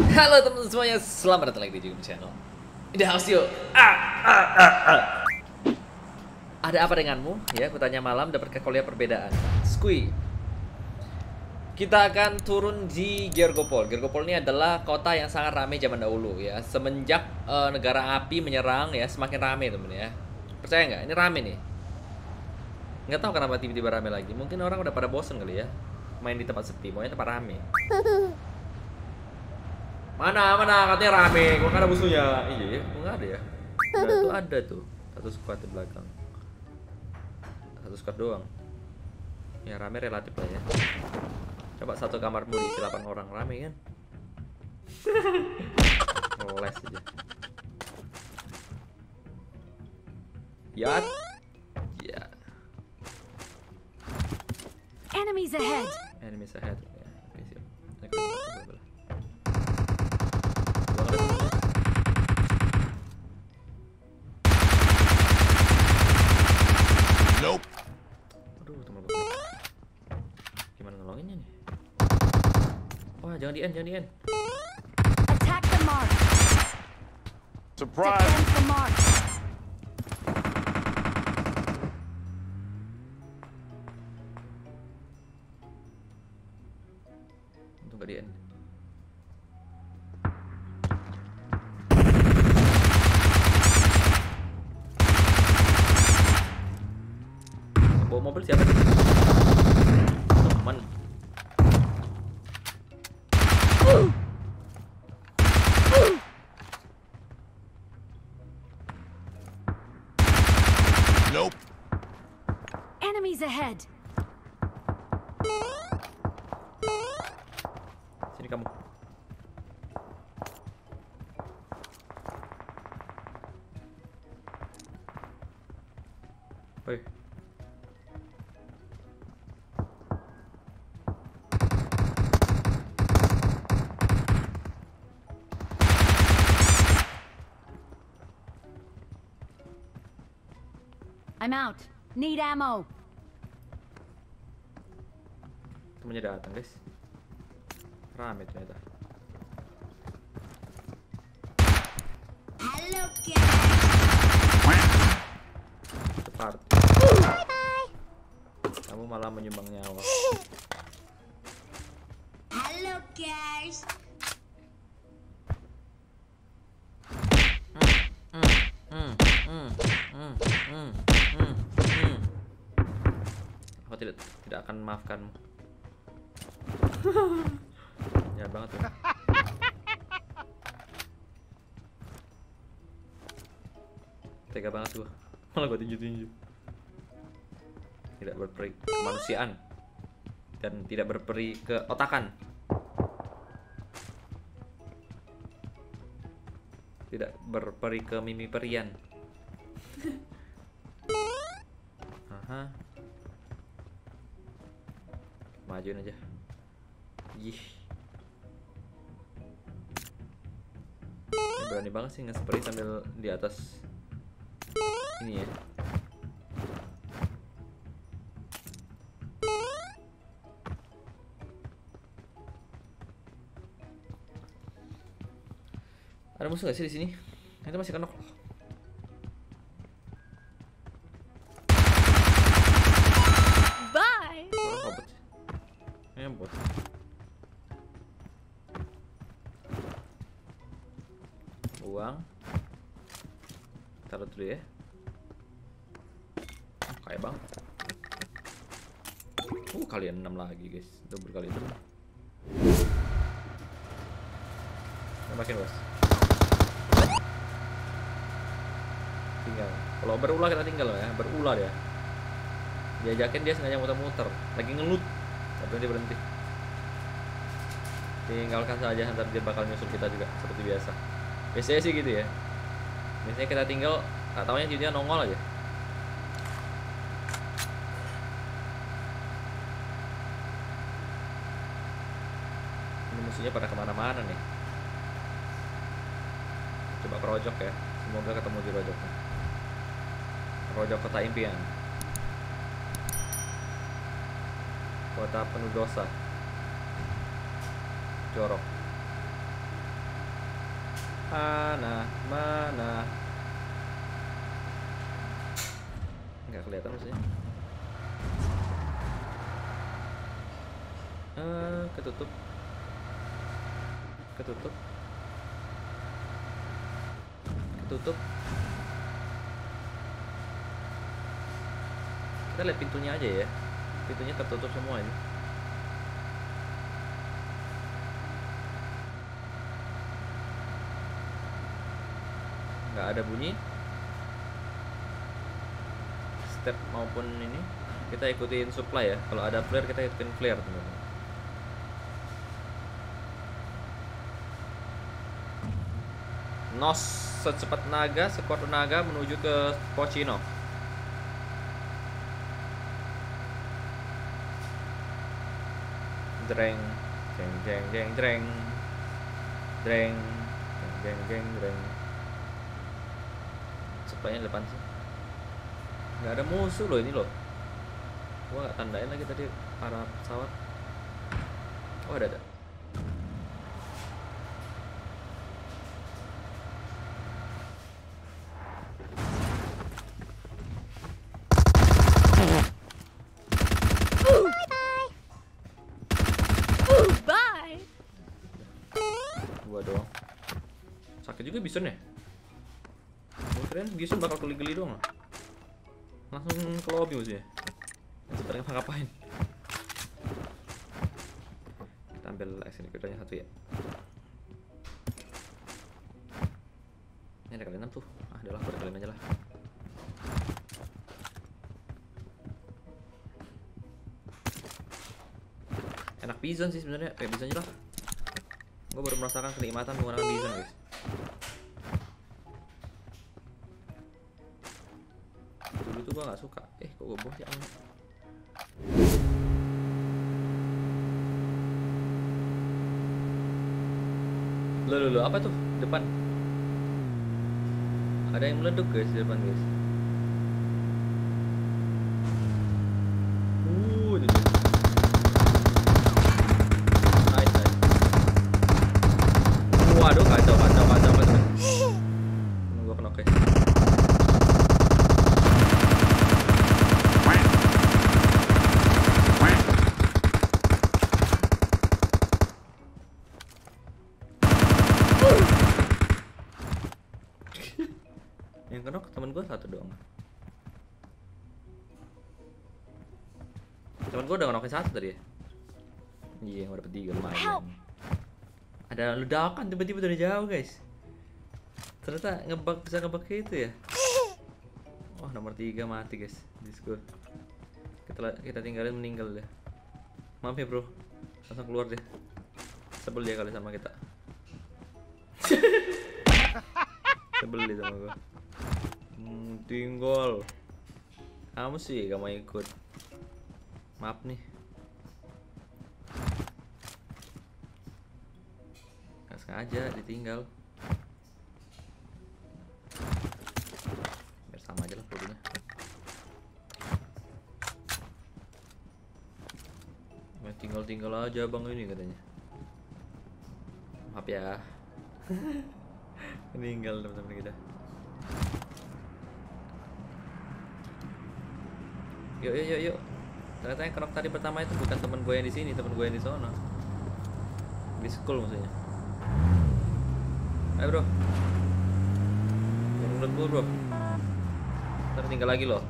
Halo teman-teman semuanya, selamat datang lagi di YouTube channel. Ini house yuk. Ah, ah, ah, ah. Ada apa denganmu? Ya, aku tanya malam dapatkah kau lihat perbedaan? Skui. Kita akan turun di Gergopol. Gergopol ini adalah kota yang sangat ramai zaman dahulu ya. Semenjak eh, negara api menyerang ya, semakin ramai teman ya. Percaya nggak? Ini ramai nih. Nggak tahu kenapa tiba-tiba ramai lagi. Mungkin orang udah pada bosen kali ya main di tempat sepi, maunya tempat ramai. Mana mana katanya rame, gua kan ada musuhnya. Iya ya, gua nggak ada ya. Nah, itu ada tuh satu squad di belakang. Satu squad doang. Ya rame relatif lah ya. Coba satu kamarmu diisi 8 orang rame kan? Ngeles aja. Ya. Ya. Enemies ahead! Enemies ahead. Wah, jangan di end, jangan di end. Attack the mark! Surprise. Defend the mark! Enemies ahead! Sini kamu. I'm out. Need ammo. Temennya datang, guys. Rame ternyata. Hello, Cepat. Kamu malah menyumbang nyawa. Hello, guys. Hmm, hmm, hmm. Aku tidak tidak akan memaafkanmu. Ya banget tuh. Tega banget gua. Malah gua tinju-tinju. Tidak berperi kemanusiaan dan tidak berperi ke otakan. Tidak berperi ke mimi perian. Aha. Majuin aja. Yih. Berani banget sih nge-spray sambil di atas ini ya. Ada musuh gak sih di sini? Itu masih kenok. 6 lagi guys. Double kali itu. Makin bos. Tinggal. Kalau berulah kita tinggal ya, berulah dia. Diajakin dia sengaja muter-muter, lagi ngelut. Tapi dia berhenti. Tinggalkan saja, ntar dia bakal nyusul kita juga seperti biasa. Biasanya sih gitu ya. Biasanya kita tinggal, tak taunya dia nongol aja. Musuhnya pada ke mana-mana nih. Coba ke Rojok ya. Semoga ketemu di Rojoknya. Rojok kota impian. Kota penuh dosa. Jorok. Mana? Mana? Nggak kelihatan maksudnya. Eh, ketutup. Ketutup. Ketutup. Kita lihat pintunya aja ya. Pintunya tertutup semua ini. nggak ada bunyi step maupun ini kita ikutin supply ya kalau ada flare kita ikutin flare teman-teman nos secepat naga sekuat naga menuju ke Pochino jreng jeng jeng jeng jreng jreng jeng jeng jreng supply-nya depan sih. Nggak ada musuh loh ini loh. Gua nggak tandain lagi tadi arah pesawat. Oh ada ada Bye. gua doang sakit juga bison ya? Gua keren bison bakal geli-geli doang lah. langsung ke lobby maksudnya. Mau ngapain? Kita ambil executornya satu ya. Ini ada kali enam tuh. Ah udah lah buat kalian aja lah. Enak bison sih sebenarnya. Kayak bison aja lah. Gue baru merasakan kenikmatan menggunakan bison guys dulu tuh gue gak suka. Eh kok gue sih angin lo lo lo apa tuh? Depan. Ada yang meleduk guys di depan guys. Uh itu tuh. nice nice. Waduh kacau kacau kacau kacau. Gue kena oke yang udah ngenokin satu tadi ya? Iya yang dapet tiga lumayan. Help. ada ledakan tiba-tiba dari jauh guys. Ternyata ngebug bisa ngebug kayak itu ya? Wah nomor tiga mati guys di school. Kita kita tinggalin meninggal deh. Maaf ya bro. Langsung keluar deh. Sebel dia kali sama kita. Sebel dia sama gua. Hmm, tinggal. Kamu sih gak mau ikut maaf nih. Gak sengaja ditinggal. Biar sama aja lah pelurunya Ya, tinggal-tinggal aja bang ini katanya. Maaf ya. Meninggal teman-teman kita. Yuk yuk yuk yuk Ternyata yang kenok tadi pertama itu bukan teman gue yang di sini, teman gue yang di sana. Di school maksudnya. Ayo bro. Yang menurut gue bro. Ntar tinggal lagi loh.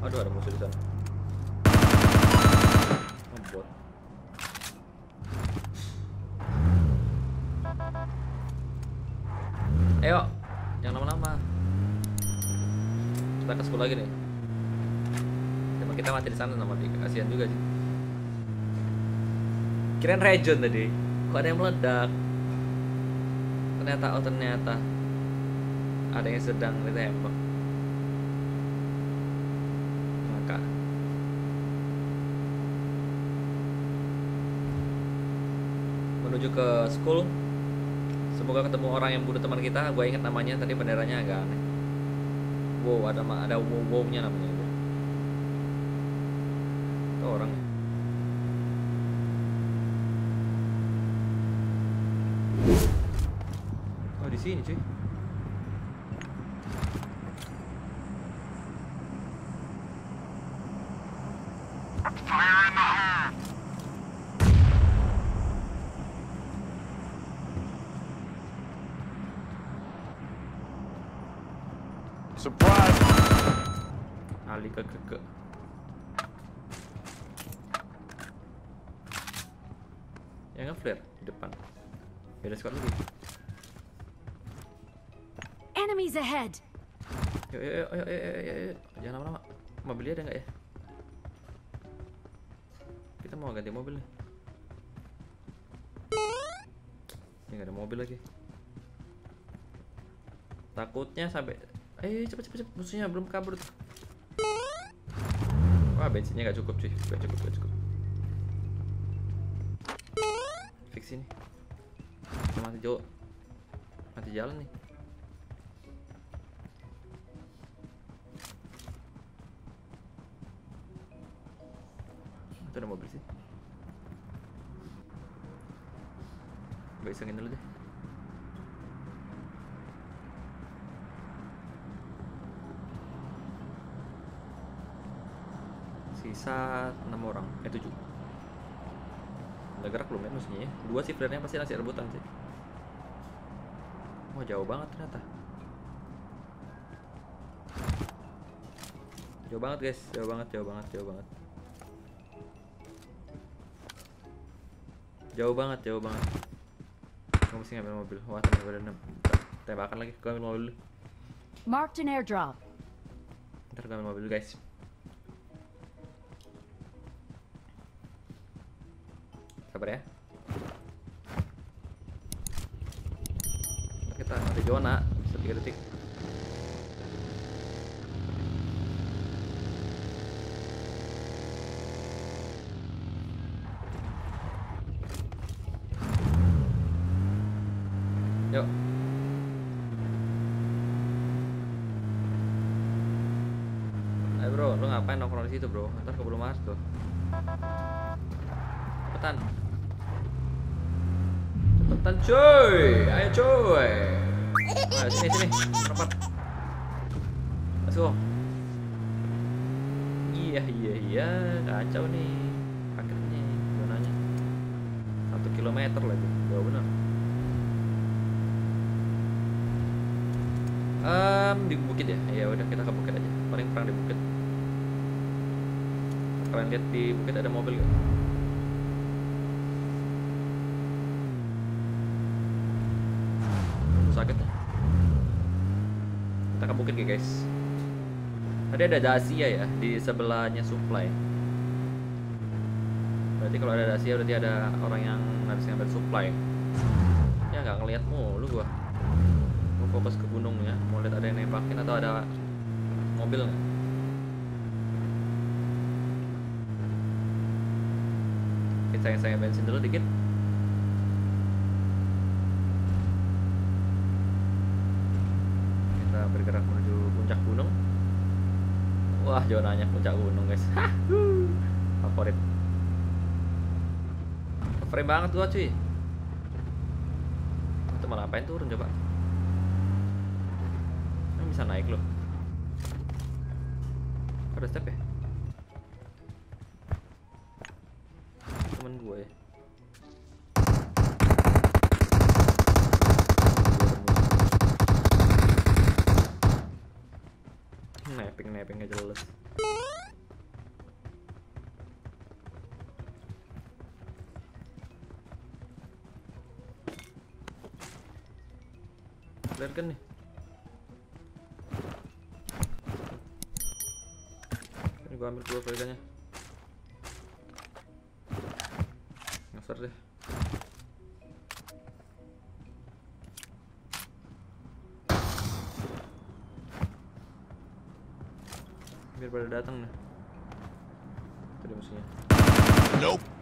Aduh ada musuh di sana. Bot. Ayo, jangan lama-lama. Kita ke school lagi nih. Kita mati di sana sama dia, kasihan juga sih. Kirain region tadi, kok ada yang meledak. Ternyata, oh ternyata ada yang sedang ditembak. Maka menuju ke school. Semoga ketemu orang yang bunuh teman kita. Gue inget namanya tadi benderanya agak aneh. Wow, ada ada wow wow-nya namanya orang. di sini cuy. Surprise! Ali ke ke ke. Ya depan. Beda squad lagi. Enemies ahead. Yuk, yuk, yuk, yuk, yuk, yuk, yuk, yuk. Jangan lama-lama. Mobilnya ada nggak ya? Kita mau ganti mobil nih. Ini nggak ada mobil lagi. Takutnya sampai Eh, cepet cepet cepet musuhnya belum kabur. Wah, bensinnya nggak cukup cuy, nggak cukup, nggak cukup. Fix ini. Kita mati jauh, mati jalan nih. Itu ada mobil sih. Gue isengin dulu deh. Sisa 6 orang, eh 7 Udah gerak ya musuhnya ya? Dua sih pasti masih rebutan sih. Wah jauh banget ternyata. Jauh banget guys, jauh banget, jauh banget, jauh banget. Jauh banget, jauh banget. Gue mesti ngambil mobil, wah 6 Tembakan lagi, gue ambil mobil dulu. Marked an airdrop. Ntar gue ambil mobil dulu guys zona Bisa 3 detik Yuk Ayo bro, lu ngapain nongkrong di situ bro? Ntar keburu Mars tuh. Cepetan. Cepetan cuy, ayo cuy. Ayo sini sini, rapat. Let's go. Iya iya iya, kacau nih. Akhirnya zonanya satu kilometer lagi, jauh bener. Em, di bukit ya? Ya udah kita ke bukit aja. Paling perang di bukit. Kalian lihat di bukit ada mobil gak? Aduh, sakit ya. Kita ke bukit ya guys. Tadi ada Dacia ya di sebelahnya supply. Berarti kalau ada Dacia berarti ada orang yang harus ngambil supply. Ya nggak ngeliat mulu gua mau fokus ke gunung ya mau lihat ada yang nembakin atau ada mobil nggak kita sayang bensin dulu dikit kita bergerak menuju puncak gunung wah zonanya puncak gunung guys. Hah, favorit. Frame banget gua cuy. Itu malah apain turun coba? Emang bisa naik loh ada step ya? Temen gue ya Napping napping aja jelas Clear kan nih? Ini gua ambil dua pegannya Ngasar deh Biar pada datang nih Tadi musuhnya Nope.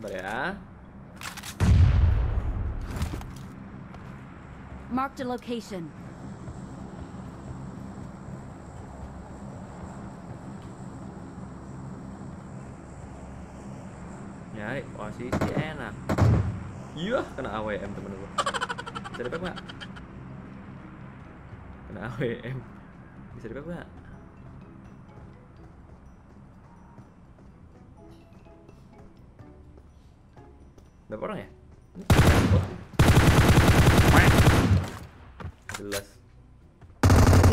Bentar ya. Marked a location. Nyari posisi enak. Iya, kena AWM temen gua. Bisa dipek nggak? Kena AWM. Bisa dipek nggak? Berapa orang ya? Jelas.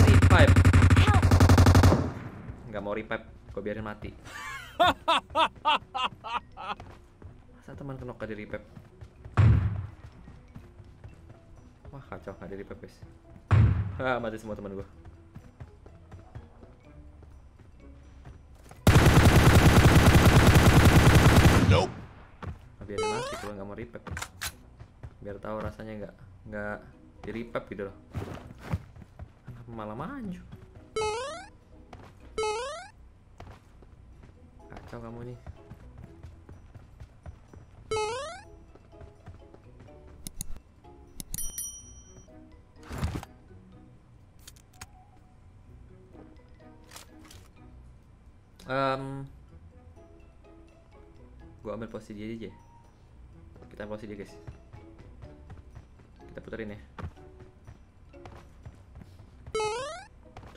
Revive. Nggak mau revive, gue biarin mati. Masa teman kenok gak di revive? Wah kacau, gak di revive guys. Ah, mati semua teman gue. Nope. Biarin mati kalau nggak mau revive biar tahu rasanya nggak nggak di revive gitu loh. Kenapa malah maju? Kacau kamu nih. Em, gua ambil posisi dia aja kita posisi dia guys. Kita puterin ya.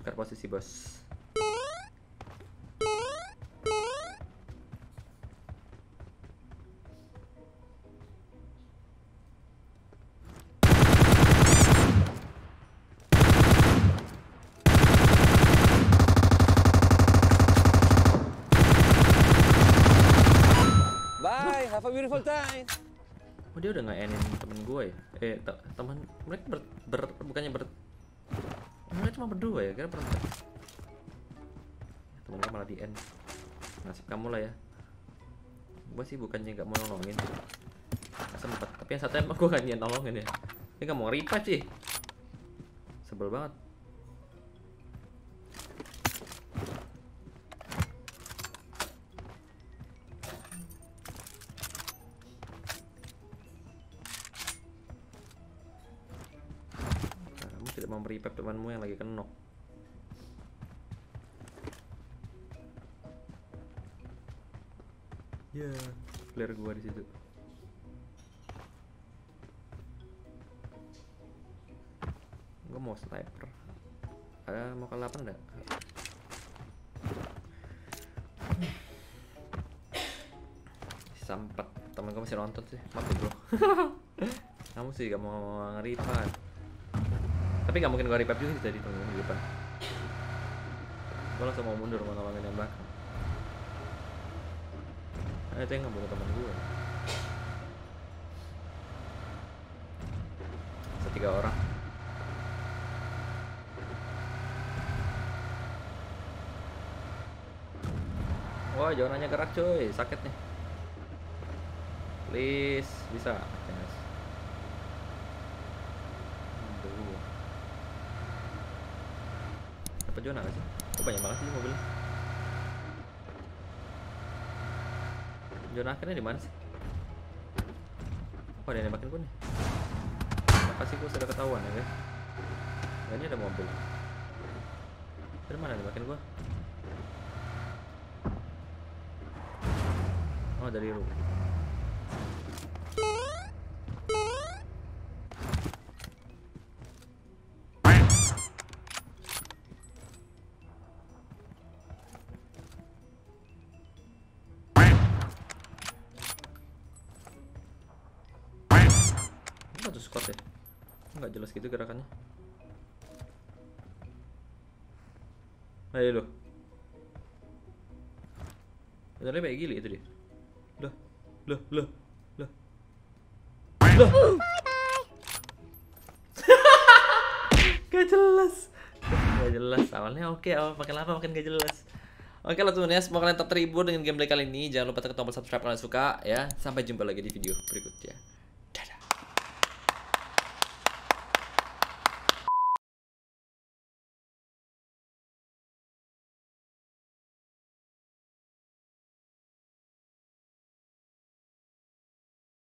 Tukar posisi bos oh dia udah nggak enin temen gue ya. Eh te- teman mereka ber, ber- bukannya ber mereka cuma berdua ya kira berempat temen gue malah di end nasib kamu lah ya. Gue sih bukannya nggak mau nolongin. Sempet. Tapi yang satu emang gue gak niat nolongin ya. Dia nggak mau revive sih. Sebel banget kamu mau revive temanmu yang lagi kenok ya. Flare gua di situ. Gua mau sniper. Ada mau ke 8 enggak sampet. Temen gua masih nonton sih. Ya bro kamu sih gak mau nge-revive tapi gak mungkin gua revive juga sih tadi tunggu di depan. Gua langsung mau mundur mau nolongin yang belakang. Nah, itu yang ngebunuh temen gua. Setiga orang. Wah, jangan hanya gerak cuy, sakit nih. Please, bisa. Yes. Aduh. Dapat zona gak sih? Kok banyak banget sih mobilnya? Zona akhirnya di mana sih? Oh, ada yang nembakin gue nih. Makasih gue sudah ketahuan ya, guys. Nah, ini ada mobil. Dari mana nembakin gue? Oh, dari rumah. Jelas gitu gerakannya. Ayo lo. Benernya kayak gili itu dia. Loh, loh, loh, loh. Loh. gak jelas. Gak jelas. Awalnya oke, awal makin lama makin gak jelas. Oke lah teman-teman ya, semoga kalian tetap terhibur dengan gameplay kali ini. Jangan lupa tekan tombol subscribe kalau suka ya. Sampai jumpa lagi di video berikutnya.